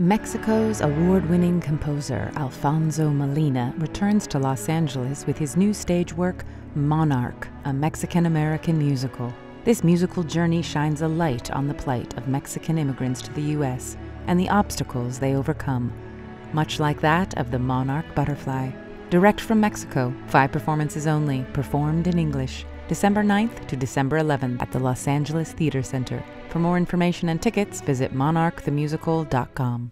Mexico's award winning composer Alfonso Molina returns to Los Angeles with his new stage work, Monarch, a Mexican American musical. This musical journey shines a light on the plight of Mexican immigrants to the U.S. and the obstacles they overcome, much like that of the monarch butterfly. Direct from Mexico, five performances only, performed in English, December 9th to December 11th at the Los Angeles Theater Center. For more information and tickets, visit monarchthemusical.com.